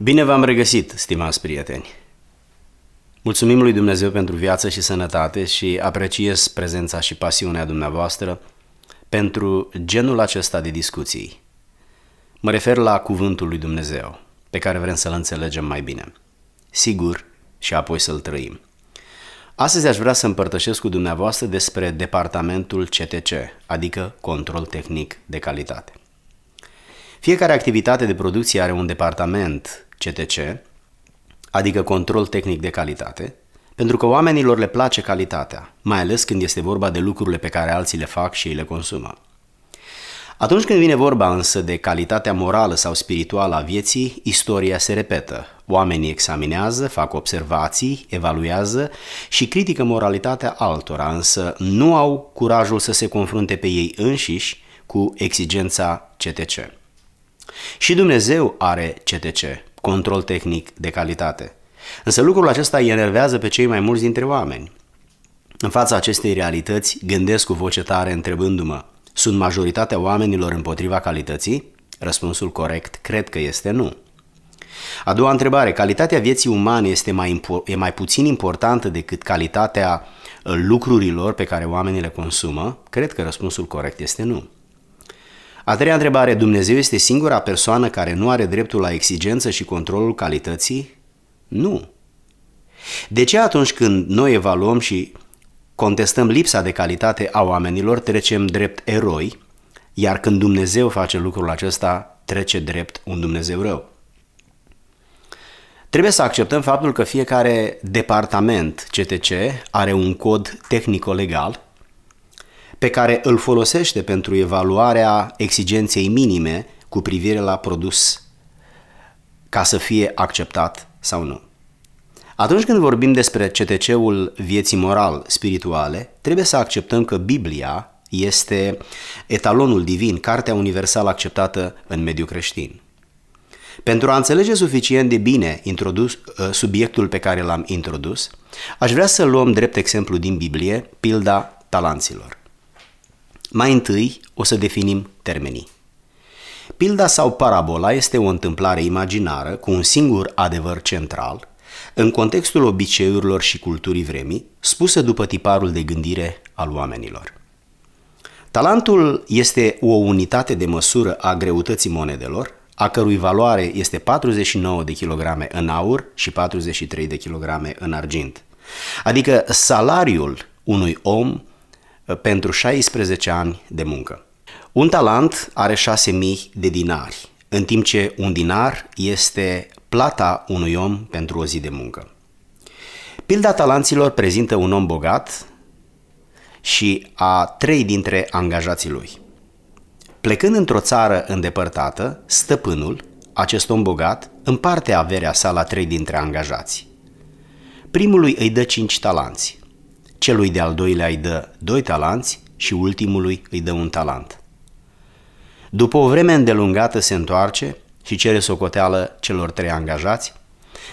Bine v-am regăsit, stimați prieteni! Mulțumim lui Dumnezeu pentru viață și sănătate și apreciez prezența și pasiunea dumneavoastră pentru genul acesta de discuții. Mă refer la cuvântul lui Dumnezeu, pe care vrem să-l înțelegem mai bine. Sigur, și apoi să-l trăim. Astăzi aș vrea să împărtășesc cu dumneavoastră despre departamentul CTC, adică Control Tehnic de Calitate. Fiecare activitate de producție are un departament CTC, adică Control Tehnic de Calitate, pentru că oamenilor le place calitatea, mai ales când este vorba de lucrurile pe care alții le fac și ei le consumă. Atunci când vine vorba însă de calitatea morală sau spirituală a vieții, istoria se repetă. Oamenii examinează, fac observații, evaluează și critică moralitatea altora, însă nu au curajul să se confrunte pe ei înșiși cu exigența CTC. Și Dumnezeu are CTC, control tehnic de calitate. Însă lucrul acesta îi enervează pe cei mai mulți dintre oameni. În fața acestei realități gândesc cu voce tare întrebându-mă, sunt majoritatea oamenilor împotriva calității? Răspunsul corect cred că este nu. A doua întrebare, calitatea vieții umane este mai, e mai puțin importantă decât calitatea uh, lucrurilor pe care oamenii le consumă? Cred că răspunsul corect este nu. A treia întrebare, Dumnezeu este singura persoană care nu are dreptul la exigență și controlul calității? Nu. De ce atunci când noi evaluăm și contestăm lipsa de calitate a oamenilor, trecem drept eroi, iar când Dumnezeu face lucrul acesta, trece drept un Dumnezeu rău? Trebuie să acceptăm faptul că fiecare departament CTC are un cod tehnico-legal pe care îl folosește pentru evaluarea exigenței minime cu privire la produs ca să fie acceptat sau nu. Atunci când vorbim despre CTC-ul vieții moral-spirituale, trebuie să acceptăm că Biblia este etalonul divin, cartea universală acceptată în mediul creștin. Pentru a înțelege suficient de bine introdus, ă, subiectul pe care l-am introdus, aș vrea să luăm drept exemplu din Biblie pilda talanților. Mai întâi o să definim termenii. Pilda sau parabola este o întâmplare imaginară cu un singur adevăr central, în contextul obiceiurilor și culturii vremii, spusă după tiparul de gândire al oamenilor. Talentul este o unitate de măsură a greutății monedelor, a cărui valoare este 49 de kilograme în aur și 43 de kilograme în argint. Adică salariul unui om pentru 16 ani de muncă. Un talent are 6.000 de dinari, în timp ce un dinar este plata unui om pentru o zi de muncă. Pilda talanților prezintă un om bogat și a trei dintre angajații lui. Plecând într-o țară îndepărtată, stăpânul, acest om bogat, împarte averea sa la trei dintre angajați. Primului îi dă cinci talanți, celui de-al doilea îi dă doi talanți și ultimului îi dă un talent. După o vreme îndelungată se întoarce și cere socoteală celor trei angajați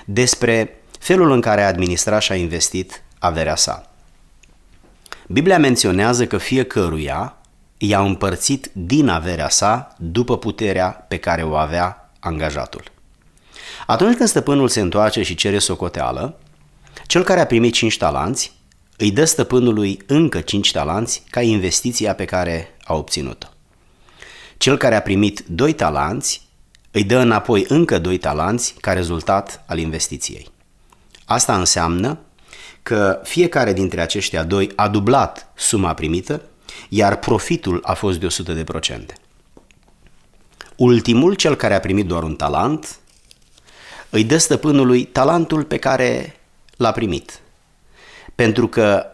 despre felul în care a administrat și a investit averea sa. Biblia menționează că fiecăruia i-a împărțit din averea sa după puterea pe care o avea angajatul. Atunci când stăpânul se întoarce și cere socoteală, cel care a primit cinci talanți îi dă stăpânului încă 5 talanți ca investiția pe care a obținut-o. Cel care a primit 2 talanți îi dă înapoi încă 2 talanți ca rezultat al investiției. Asta înseamnă că fiecare dintre aceștia doi a dublat suma primită, iar profitul a fost de 100%. Ultimul, cel care a primit doar un talent, îi dă stăpânului talentul pe care l-a primit – pentru că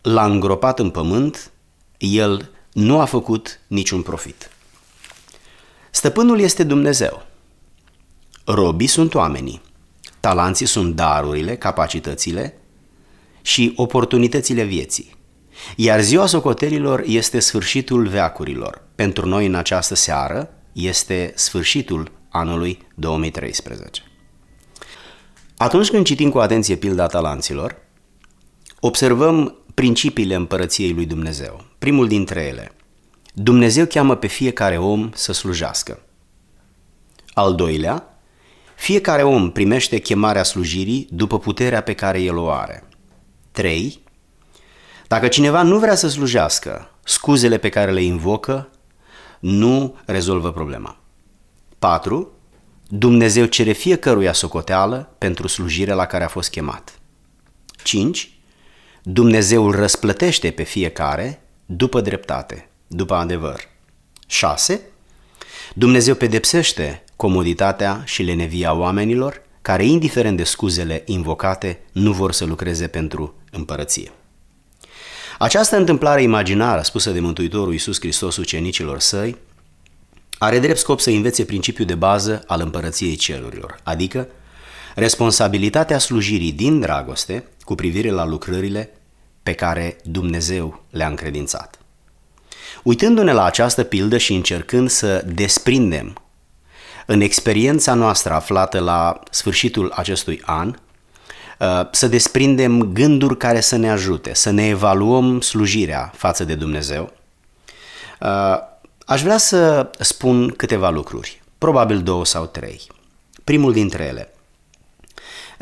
l-a îngropat în pământ, el nu a făcut niciun profit. Stăpânul este Dumnezeu. Robii sunt oamenii. Talanții sunt darurile, capacitățile și oportunitățile vieții. Iar ziua socotelilor este sfârșitul veacurilor. Pentru noi în această seară este sfârșitul anului 2013. Atunci când citim cu atenție pilda talanților, observăm principiile împărăției lui Dumnezeu. Primul dintre ele, Dumnezeu cheamă pe fiecare om să slujească. Al doilea, Fiecare om primește chemarea slujirii după puterea pe care el o are. 3. Dacă cineva nu vrea să slujească, scuzele pe care le invocă nu rezolvă problema. 4. Dumnezeu cere fiecăruia socoteală pentru slujirea la care a fost chemat. 5. Dumnezeu îl răsplătește pe fiecare după dreptate, după adevăr. 6. Dumnezeu pedepsește comoditatea și lenevia oamenilor care, indiferent de scuzele invocate, nu vor să lucreze pentru împărăție. Această întâmplare imaginară spusă de Mântuitorul Iisus Hristos ucenicilor săi are drept scop să învețe principiul de bază al împărăției cerurilor, adică responsabilitatea slujirii din dragoste cu privire la lucrările pe care Dumnezeu le-a încredințat. Uitându-ne la această pildă și încercând să desprindem în experiența noastră aflată la sfârșitul acestui an, uh, să desprindem gânduri care să ne ajute, să ne evaluăm slujirea față de Dumnezeu, uh, aș vrea să spun câteva lucruri, probabil două sau trei. Primul dintre ele.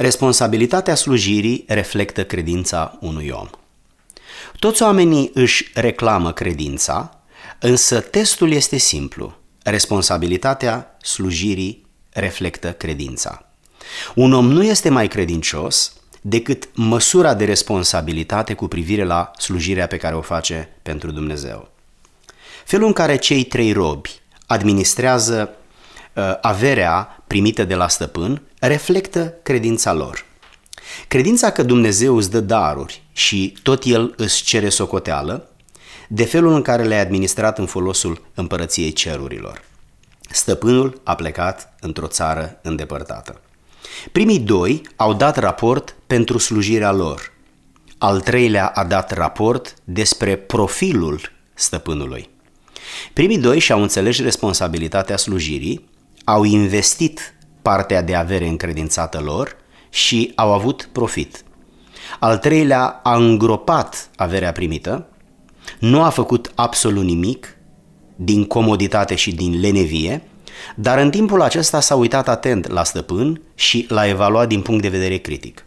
Responsabilitatea slujirii reflectă credința unui om. Toți oamenii își reclamă credința, însă testul este simplu. Responsabilitatea slujirii reflectă credința. Un om nu este mai credincios decât măsura de responsabilitate cu privire la slujirea pe care o face pentru Dumnezeu. Felul în care cei trei robi administrează uh, averea primită de la stăpân reflectă credința lor. Credința că Dumnezeu îți dă daruri și tot El îți cere socoteală, de felul în care le-ai administrat în folosul împărăției cerurilor. Stăpânul a plecat într-o țară îndepărtată. Primii doi au dat raport pentru slujirea lor. Al treilea a dat raport despre profilul stăpânului. Primii doi și-au înțeles responsabilitatea slujirii, au investit partea de avere încredințată lor și au avut profit. Al treilea a îngropat averea primită, nu a făcut absolut nimic din comoditate și din lenevie, dar în timpul acesta s-a uitat atent la stăpân și l-a evaluat din punct de vedere critic.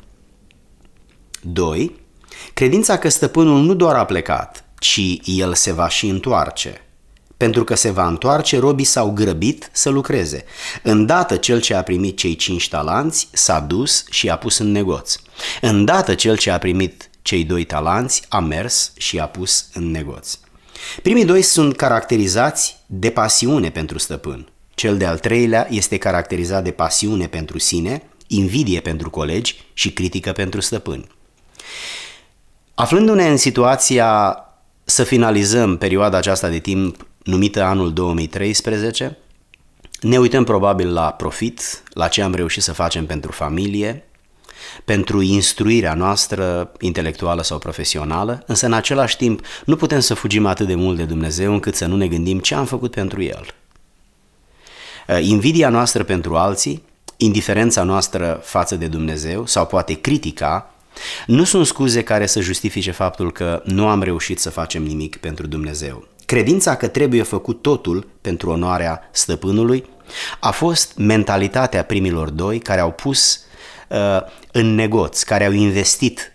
2. Credința că stăpânul nu doar a plecat, ci el se va și întoarce. Pentru că se va întoarce, robii s-au grăbit să lucreze. Îndată cel ce a primit cei cinci talanți s-a dus și a pus în negoț. Îndată cel ce a primit cei doi talanți a mers și a pus în negoț. Primii doi sunt caracterizați de pasiune pentru stăpân. Cel de-al treilea este caracterizat de pasiune pentru sine, invidie pentru colegi și critică pentru stăpâni. Aflându-ne în situația să finalizăm perioada aceasta de timp numită anul 2013, ne uităm probabil la profit, la ce am reușit să facem pentru familie, pentru instruirea noastră intelectuală sau profesională, însă în același timp nu putem să fugim atât de mult de Dumnezeu încât să nu ne gândim ce am făcut pentru El. Uh, invidia noastră pentru alții, indiferența noastră față de Dumnezeu sau poate critica, nu sunt scuze care să justifice faptul că nu am reușit să facem nimic pentru Dumnezeu. Credința că trebuie făcut totul pentru onoarea stăpânului a fost mentalitatea primilor doi care au pus uh, în negoț, care au investit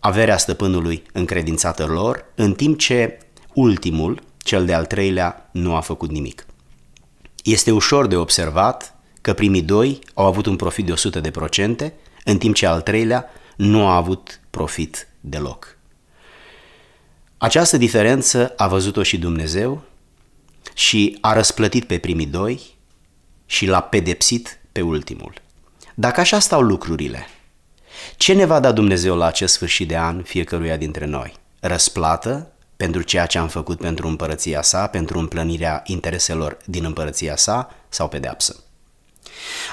averea stăpânului încredințată lor, în timp ce ultimul, cel de-al treilea, nu a făcut nimic. Este ușor de observat că primii doi au avut un profit de 100 de procente, în timp ce al treilea nu a avut profit deloc. Această diferență a văzut-o și Dumnezeu și a răsplătit pe primii doi și l-a pedepsit pe ultimul. Dacă așa stau lucrurile, ce ne va da Dumnezeu la acest sfârșit de an fiecăruia dintre noi? Răsplată pentru ceea ce am făcut pentru împărăția sa, pentru împlănirea intereselor din împărăția sa sau pedeapsă.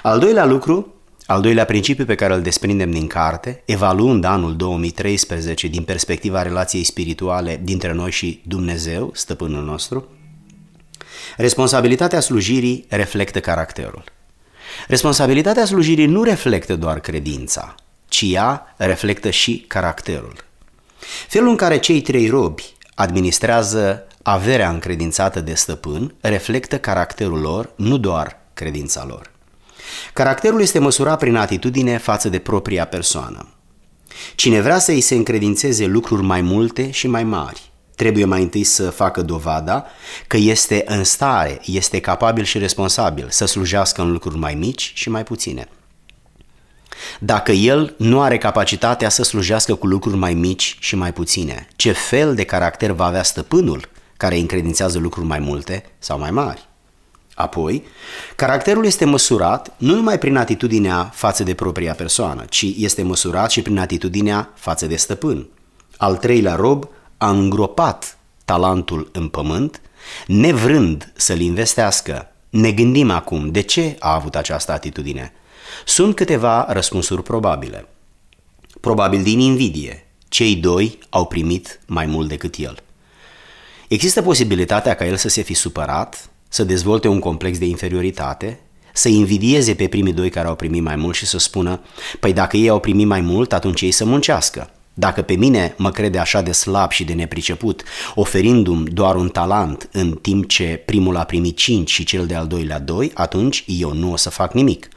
Al doilea lucru, al doilea principiu pe care îl desprindem din carte, evaluând anul 2013 din perspectiva relației spirituale dintre noi și Dumnezeu, stăpânul nostru, responsabilitatea slujirii reflectă caracterul. Responsabilitatea slujirii nu reflectă doar credința, ci ea reflectă și caracterul. Felul în care cei trei robi administrează averea încredințată de stăpân reflectă caracterul lor, nu doar credința lor. Caracterul este măsurat prin atitudine față de propria persoană. Cine vrea să îi se încredințeze lucruri mai multe și mai mari, trebuie mai întâi să facă dovada că este în stare, este capabil și responsabil să slujească în lucruri mai mici și mai puține. Dacă el nu are capacitatea să slujească cu lucruri mai mici și mai puține, ce fel de caracter va avea stăpânul care îi încredințează lucruri mai multe sau mai mari? Apoi, caracterul este măsurat nu numai prin atitudinea față de propria persoană, ci este măsurat și prin atitudinea față de stăpân. Al treilea rob a îngropat talentul în pământ, nevrând să-l investească. Ne gândim acum de ce a avut această atitudine. Sunt câteva răspunsuri probabile. Probabil din invidie. Cei doi au primit mai mult decât el. Există posibilitatea ca el să se fi supărat, să dezvolte un complex de inferioritate, să invidieze pe primii doi care au primit mai mult și să spună, păi dacă ei au primit mai mult, atunci ei să muncească. Dacă pe mine mă crede așa de slab și de nepriceput, oferindu-mi doar un talent în timp ce primul a primit 5 și cel de-al doilea 2, atunci eu nu o să fac nimic.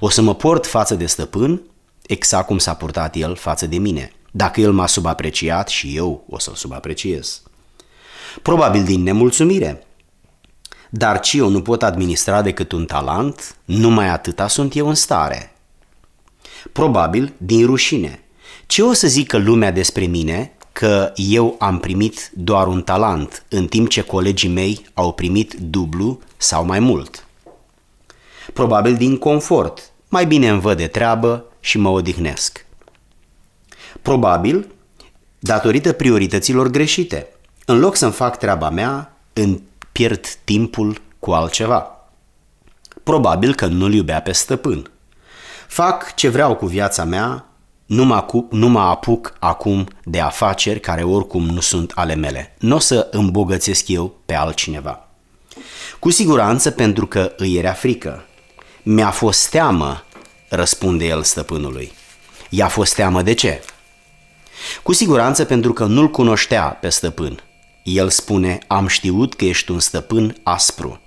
O să mă port față de stăpân exact cum s-a purtat el față de mine. Dacă el m-a subapreciat și eu o să-l subapreciez. Probabil din nemulțumire. Dar ce eu nu pot administra decât un talent, numai atâta sunt eu în stare. Probabil din rușine. Ce o să zică lumea despre mine că eu am primit doar un talent, în timp ce colegii mei au primit dublu sau mai mult? Probabil din confort. Mai bine îmi văd de treabă și mă odihnesc. Probabil datorită priorităților greșite. În loc să-mi fac treaba mea, îmi pierd timpul cu altceva. Probabil că nu-l iubea pe stăpân. Fac ce vreau cu viața mea, nu mă, acup, nu mă apuc acum de afaceri care oricum nu sunt ale mele. Nu o să îmbogățesc eu pe altcineva. Cu siguranță pentru că îi era frică. Mi-a fost teamă, răspunde el stăpânului. I-a fost teamă de ce? Cu siguranță pentru că nu-l cunoștea pe stăpân. El spune, am știut că ești un stăpân aspru.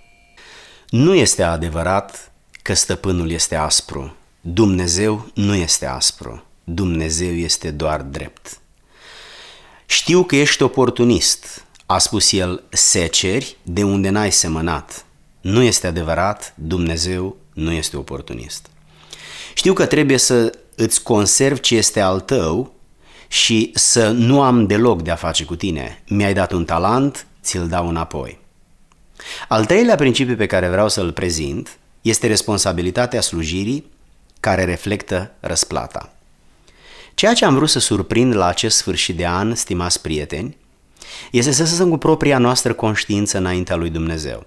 Nu este adevărat că stăpânul este aspru. Dumnezeu nu este aspru. Dumnezeu este doar drept. Știu că ești oportunist, a spus el, seceri de unde n-ai semănat. Nu este adevărat, Dumnezeu nu este oportunist. Știu că trebuie să îți conservi ce este al tău și să nu am deloc de a face cu tine. Mi-ai dat un talent, ți-l dau înapoi. Al treilea principiu pe care vreau să-l prezint este responsabilitatea slujirii care reflectă răsplata. Ceea ce am vrut să surprind la acest sfârșit de an, stimați prieteni, este să stăm cu propria noastră conștiință înaintea lui Dumnezeu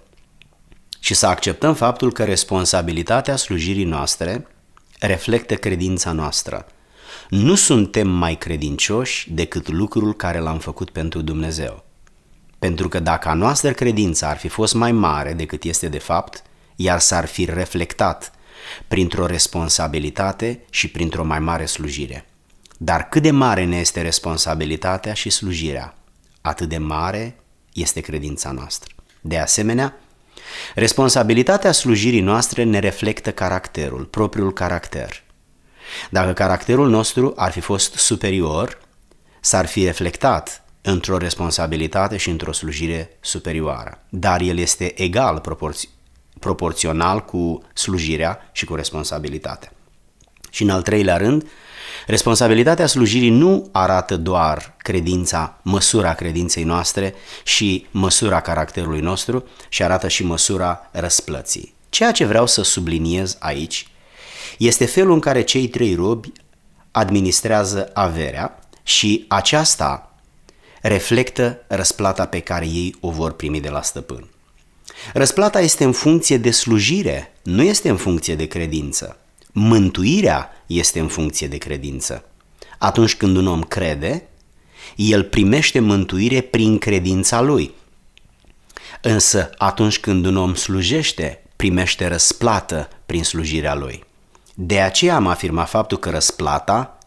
și să acceptăm faptul că responsabilitatea slujirii noastre reflectă credința noastră. Nu suntem mai credincioși decât lucrul care l-am făcut pentru Dumnezeu. Pentru că dacă a noastră credință ar fi fost mai mare decât este de fapt, iar s-ar fi reflectat printr-o responsabilitate și printr-o mai mare slujire. Dar cât de mare ne este responsabilitatea și slujirea, atât de mare este credința noastră. De asemenea, responsabilitatea slujirii noastre ne reflectă caracterul, propriul caracter. Dacă caracterul nostru ar fi fost superior, s-ar fi reflectat într-o responsabilitate și într-o slujire superioară. Dar el este egal proporț- proporțional cu slujirea și cu responsabilitatea. Și în al treilea rând, Responsabilitatea slujirii nu arată doar credința, măsura credinței noastre și măsura caracterului nostru, și arată și măsura răsplății. Ceea ce vreau să subliniez aici este felul în care cei trei robi administrează averea și aceasta reflectă răsplata pe care ei o vor primi de la stăpân. Răsplata este în funcție de slujire, nu este în funcție de credință. Mântuirea este în funcție de credință. Atunci când un om crede, el primește mântuire prin credința lui. Însă atunci când un om slujește, primește răsplată prin slujirea lui. De aceea am afirmat faptul că răsplata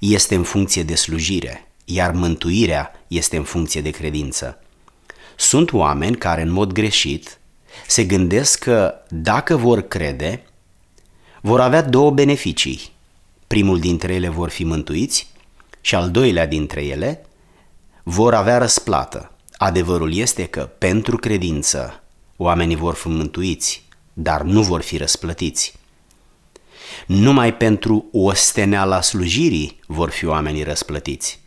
este în funcție de slujire, iar mântuirea este în funcție de credință. Sunt oameni care în mod greșit se gândesc că dacă vor crede, vor avea două beneficii. Primul dintre ele vor fi mântuiți și al doilea dintre ele vor avea răsplată. Adevărul este că pentru credință oamenii vor fi mântuiți, dar nu vor fi răsplătiți. Numai pentru osteneala slujirii vor fi oamenii răsplătiți.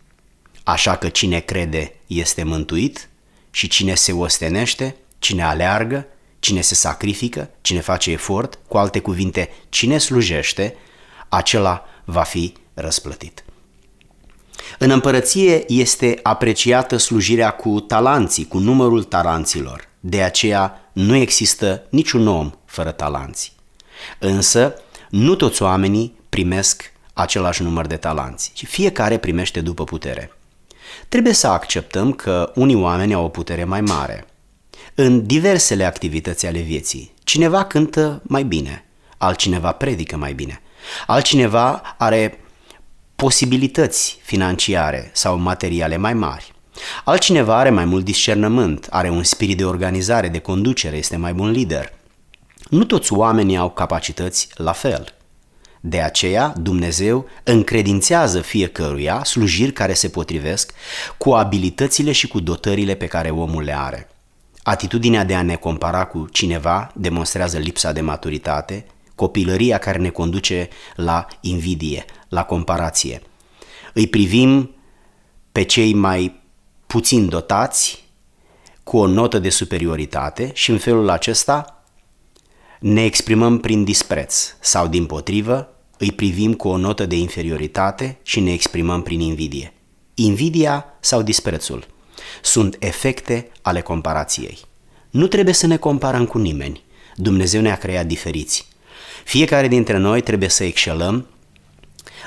Așa că cine crede este mântuit și cine se ostenește, cine aleargă, cine se sacrifică, cine face efort, cu alte cuvinte, cine slujește, acela va fi răsplătit. În împărăție este apreciată slujirea cu talanții, cu numărul talanților. De aceea nu există niciun om fără talanți. Însă, nu toți oamenii primesc același număr de talanți, ci fiecare primește după putere. Trebuie să acceptăm că unii oameni au o putere mai mare. În diversele activități ale vieții, cineva cântă mai bine, altcineva predică mai bine, altcineva are posibilități financiare sau materiale mai mari. Altcineva are mai mult discernământ, are un spirit de organizare, de conducere, este mai bun lider. Nu toți oamenii au capacități la fel. De aceea, Dumnezeu încredințează fiecăruia slujiri care se potrivesc cu abilitățile și cu dotările pe care omul le are. Atitudinea de a ne compara cu cineva demonstrează lipsa de maturitate, copilăria care ne conduce la invidie, la comparație. Îi privim pe cei mai puțin dotați cu o notă de superioritate și în felul acesta ne exprimăm prin dispreț sau din potrivă îi privim cu o notă de inferioritate și ne exprimăm prin invidie. Invidia sau disprețul sunt efecte ale comparației. Nu trebuie să ne comparăm cu nimeni. Dumnezeu ne-a creat diferiți. Fiecare dintre noi trebuie să excelăm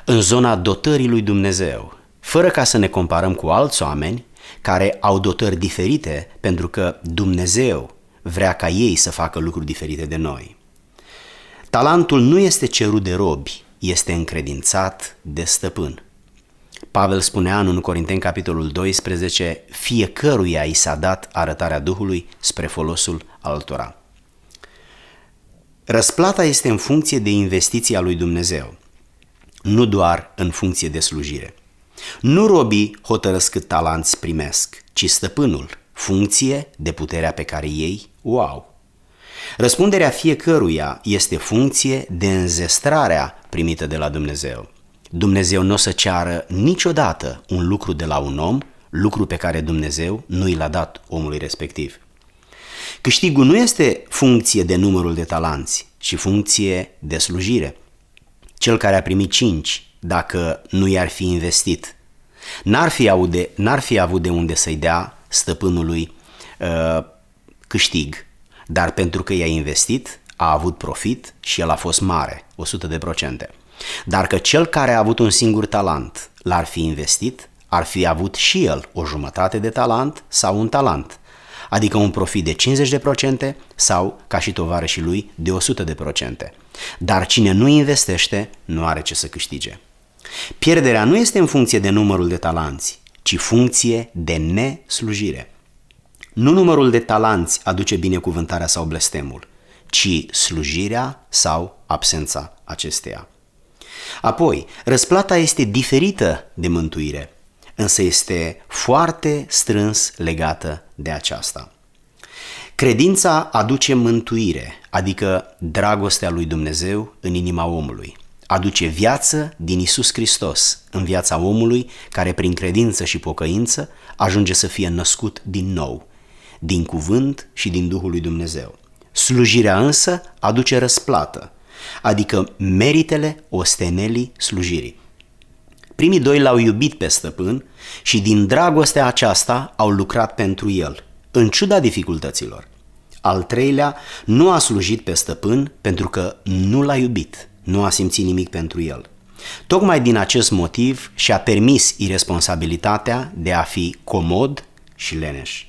în zona dotării lui Dumnezeu, fără ca să ne comparăm cu alți oameni care au dotări diferite pentru că Dumnezeu vrea ca ei să facă lucruri diferite de noi. Talentul nu este cerut de robi, este încredințat de stăpân. Pavel spunea în 1 Corinteni capitolul 12, fiecăruia i s-a dat arătarea Duhului spre folosul altora. Răsplata este în funcție de investiția lui Dumnezeu, nu doar în funcție de slujire. Nu robii hotărăsc cât talanți primesc, ci stăpânul, funcție de puterea pe care ei o au. Răspunderea fiecăruia este funcție de înzestrarea primită de la Dumnezeu. Dumnezeu nu o să ceară niciodată un lucru de la un om, lucru pe care Dumnezeu nu i l-a dat omului respectiv. Câștigul nu este funcție de numărul de talanți, ci funcție de slujire. Cel care a primit cinci, dacă nu i-ar fi investit, n-ar fi, aude, n-ar fi avut de unde să-i dea stăpânului uh, câștig, dar pentru că i-a investit, a avut profit și el a fost mare, 100 de procente. Dar că cel care a avut un singur talent l-ar fi investit, ar fi avut și el o jumătate de talent sau un talent, adică un profit de 50% sau, ca și tovarășii lui, de 100%. Dar cine nu investește, nu are ce să câștige. Pierderea nu este în funcție de numărul de talanți, ci funcție de neslujire. Nu numărul de talanți aduce binecuvântarea sau blestemul, ci slujirea sau absența acesteia. Apoi, răsplata este diferită de mântuire, însă este foarte strâns legată de aceasta. Credința aduce mântuire, adică dragostea lui Dumnezeu în inima omului. Aduce viață din Isus Hristos în viața omului care prin credință și pocăință ajunge să fie născut din nou, din cuvânt și din Duhul lui Dumnezeu. Slujirea însă aduce răsplată, adică meritele ostenelii slujirii. Primii doi l-au iubit pe stăpân și din dragostea aceasta au lucrat pentru el, în ciuda dificultăților. Al treilea nu a slujit pe stăpân pentru că nu l-a iubit, nu a simțit nimic pentru el. Tocmai din acest motiv și-a permis irresponsabilitatea de a fi comod și leneș.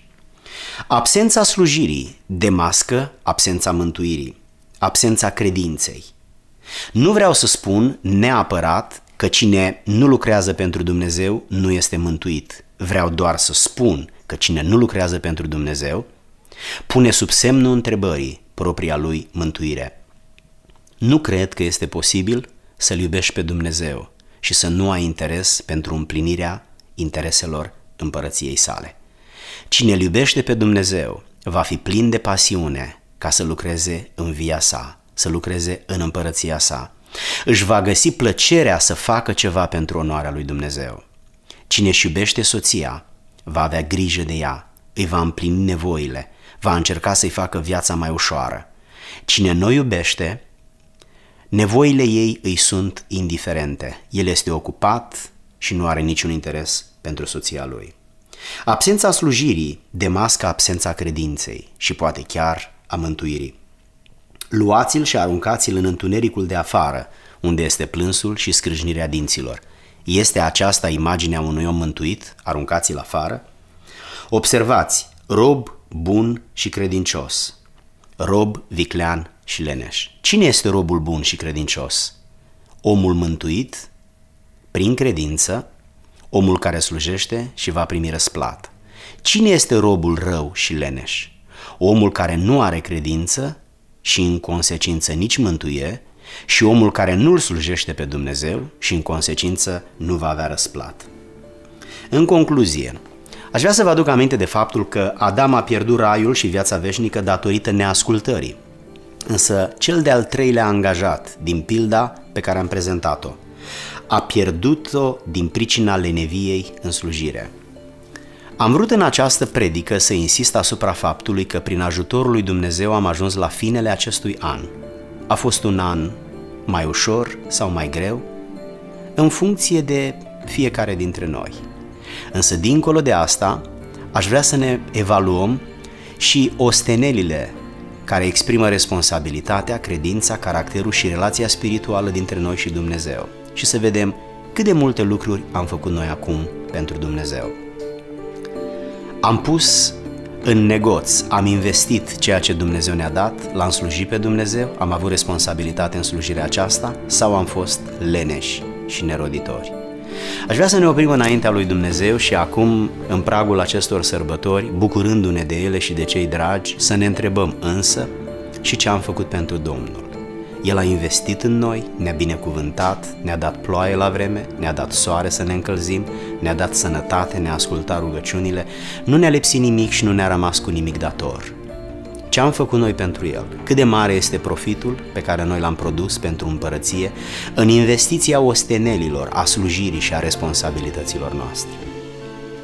Absența slujirii demască absența mântuirii, absența credinței. Nu vreau să spun neapărat că cine nu lucrează pentru Dumnezeu nu este mântuit. Vreau doar să spun că cine nu lucrează pentru Dumnezeu pune sub semnul întrebării propria lui mântuire. Nu cred că este posibil să-L iubești pe Dumnezeu și să nu ai interes pentru împlinirea intereselor împărăției sale. Cine îl iubește pe Dumnezeu va fi plin de pasiune ca să lucreze în via sa, să lucreze în împărăția sa. Își va găsi plăcerea să facă ceva pentru onoarea lui Dumnezeu. Cine își iubește soția va avea grijă de ea, îi va împlini nevoile, va încerca să-i facă viața mai ușoară. Cine nu iubește, nevoile ei îi sunt indiferente. El este ocupat și nu are niciun interes pentru soția lui. Absența slujirii demască absența credinței și poate chiar a mântuirii. Luați-l și aruncați-l în întunericul de afară, unde este plânsul și scrâșnirea dinților. Este aceasta imaginea unui om mântuit? Aruncați-l afară? Observați, rob bun și credincios, rob viclean și leneș. Cine este robul bun și credincios? Omul mântuit, prin credință, omul care slujește și va primi răsplat. Cine este robul rău și leneș? Omul care nu are credință și în consecință nici mântuie și omul care nu-L slujește pe Dumnezeu și în consecință nu va avea răsplat. În concluzie, aș vrea să vă aduc aminte de faptul că Adam a pierdut raiul și viața veșnică datorită neascultării. Însă cel de-al treilea angajat din pilda pe care am prezentat-o a pierdut-o din pricina leneviei în slujire. Am vrut în această predică să insist asupra faptului că prin ajutorul lui Dumnezeu am ajuns la finele acestui an. A fost un an mai ușor sau mai greu, în funcție de fiecare dintre noi. Însă, dincolo de asta, aș vrea să ne evaluăm și ostenelile care exprimă responsabilitatea, credința, caracterul și relația spirituală dintre noi și Dumnezeu și să vedem cât de multe lucruri am făcut noi acum pentru Dumnezeu. Am pus în negoț, am investit ceea ce Dumnezeu ne-a dat, l-am slujit pe Dumnezeu, am avut responsabilitate în slujirea aceasta sau am fost leneși și neroditori. Aș vrea să ne oprim înaintea lui Dumnezeu și acum, în pragul acestor sărbători, bucurându-ne de ele și de cei dragi, să ne întrebăm însă și ce am făcut pentru Domnul. El a investit în noi, ne-a binecuvântat, ne-a dat ploaie la vreme, ne-a dat soare să ne încălzim, ne-a dat sănătate, ne-a ascultat rugăciunile, nu ne-a lipsit nimic și nu ne-a rămas cu nimic dator. Ce am făcut noi pentru el? Cât de mare este profitul pe care noi l-am produs pentru împărăție în investiția ostenelilor, a slujirii și a responsabilităților noastre?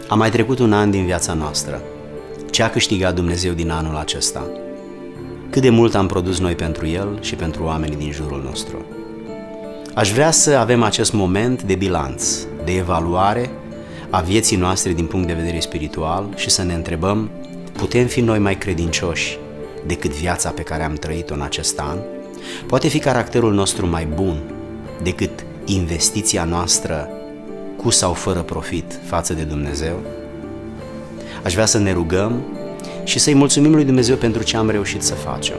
A mai trecut un an din viața noastră. Ce a câștigat Dumnezeu din anul acesta? Cât de mult am produs noi pentru El și pentru oamenii din jurul nostru. Aș vrea să avem acest moment de bilanț, de evaluare a vieții noastre din punct de vedere spiritual și să ne întrebăm, putem fi noi mai credincioși decât viața pe care am trăit-o în acest an? Poate fi caracterul nostru mai bun decât investiția noastră cu sau fără profit față de Dumnezeu? Aș vrea să ne rugăm și să-i mulțumim lui Dumnezeu pentru ce am reușit să facem,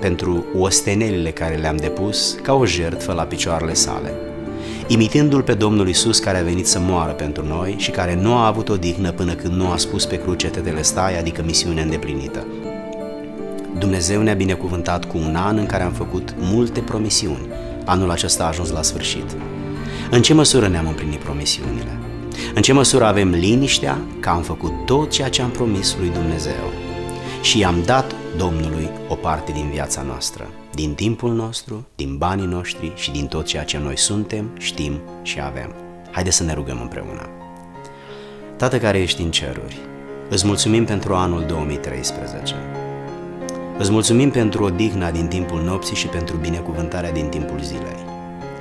pentru ostenelile care le-am depus ca o jertfă la picioarele sale, imitându-L pe Domnul Isus care a venit să moară pentru noi și care nu a avut o dignă până când nu a spus pe cruce tetele stai, adică misiunea îndeplinită. Dumnezeu ne-a binecuvântat cu un an în care am făcut multe promisiuni. Anul acesta a ajuns la sfârșit. În ce măsură ne-am împlinit promisiunile? În ce măsură avem liniștea că am făcut tot ceea ce am promis lui Dumnezeu și i-am dat Domnului o parte din viața noastră, din timpul nostru, din banii noștri și din tot ceea ce noi suntem, știm și avem. Haideți să ne rugăm împreună. Tată care ești în ceruri, îți mulțumim pentru anul 2013. Îți mulțumim pentru odihna din timpul nopții și pentru binecuvântarea din timpul zilei.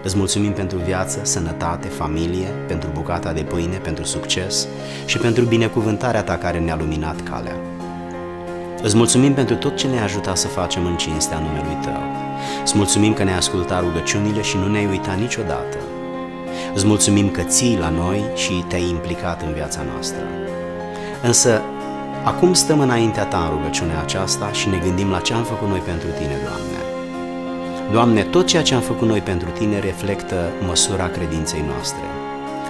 Îți mulțumim pentru viață, sănătate, familie, pentru bucata de pâine, pentru succes și pentru binecuvântarea ta care ne-a luminat calea. Îți mulțumim pentru tot ce ne-ai ajutat să facem în cinstea numelui Tău. Îți mulțumim că ne-ai ascultat rugăciunile și nu ne-ai uitat niciodată. Îți mulțumim că ții la noi și te-ai implicat în viața noastră. Însă, acum stăm înaintea Ta în rugăciunea aceasta și ne gândim la ce am făcut noi pentru Tine, Doamne. Doamne, tot ceea ce am făcut noi pentru Tine reflectă măsura credinței noastre,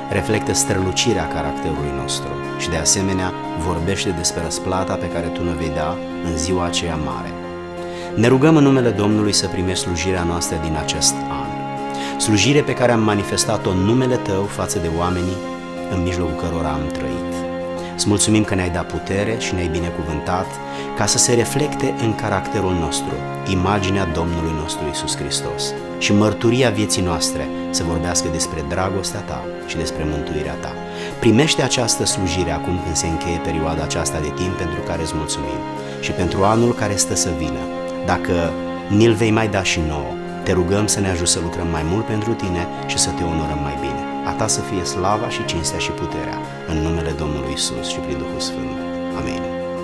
reflectă strălucirea caracterului nostru și de asemenea vorbește despre răsplata pe care Tu ne vei da în ziua aceea mare. Ne rugăm în numele Domnului să primești slujirea noastră din acest an. Slujire pe care am manifestat-o în numele Tău față de oamenii în mijlocul cărora am trăit. Îți mulțumim că ne-ai dat putere și ne-ai binecuvântat ca să se reflecte în caracterul nostru imaginea Domnului nostru Isus Hristos și mărturia vieții noastre să vorbească despre dragostea ta și despre mântuirea ta. Primește această slujire acum când se încheie perioada aceasta de timp pentru care îți mulțumim și pentru anul care stă să vină. Dacă ni-l vei mai da și nouă, te rugăm să ne ajut să lucrăm mai mult pentru tine și să te onorăm mai bine. A ta să fie slava și cinstea și puterea în numele Domnului Isus și prin Duhul Sfânt. Amin.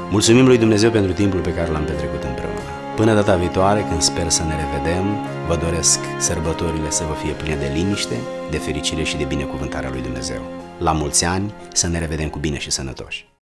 Mulțumim lui Dumnezeu pentru timpul pe care l-am petrecut împreună. Până data viitoare, când sper să ne revedem, vă doresc sărbătorile să vă fie pline de liniște, de fericire și de binecuvântarea lui Dumnezeu. La mulți ani, să ne revedem cu bine și sănătoși!